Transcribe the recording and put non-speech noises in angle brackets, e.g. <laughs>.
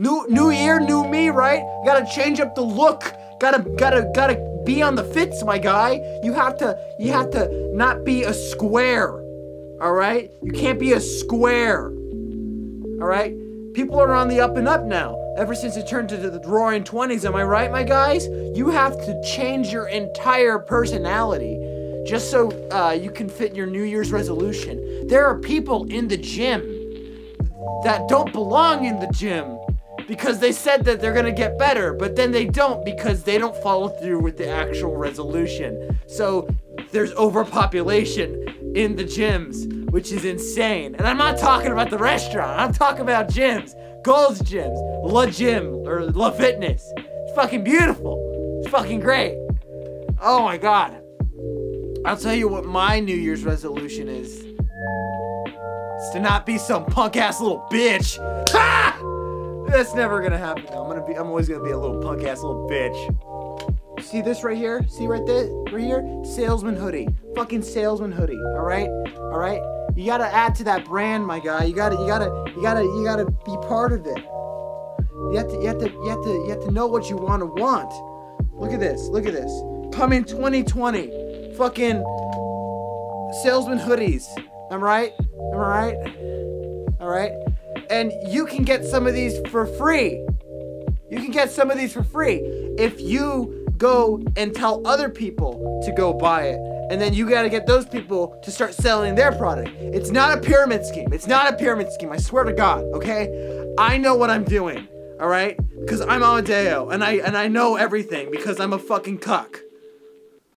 New new year, new me, right? Gotta change up the look. Gotta gotta gotta be on the fits, my guy. You have to you have to not be a square. All right? You can't be a square. All right? People are on the up and up now. Ever since it turned to the roaring 20s, am I right, my guys? You have to change your entire personality just so uh, you can fit your New Year's resolution. There are people in the gym that don't belong in the gym because they said that they're gonna get better, but then they don't because they don't follow through with the actual resolution. So there's overpopulation in the gyms, which is insane. And I'm not talking about the restaurant, I'm talking about gyms. Gold's Gyms, La Gym, or La Fitness. It's fucking beautiful. It's fucking great. Oh my god. I'll tell you what my New Year's resolution is. It's to not be some punk ass little bitch. Ha! <laughs> That's never gonna happen. I'm gonna be. I'm always gonna be a little punk ass little bitch. See this right here? See right there? Right here? Salesman hoodie. Fucking salesman hoodie. All right. All right. You gotta add to that brand, my guy. You gotta. You gotta. You gotta. You gotta be part of it. You have to. You have to. You have to. You have to know what you want to want. Look at this. Look at this. Coming 2020. Fucking salesman hoodies. Am I right? Am I right? All right. And you can get some of these for free. You can get some of these for free if you go and tell other people to go buy it. And then you got to get those people to start selling their product. It's not a pyramid scheme. It's not a pyramid scheme. I swear to God, okay? I know what I'm doing, all right? Because I'm Amadeo and I and I know everything because I'm a fucking cuck.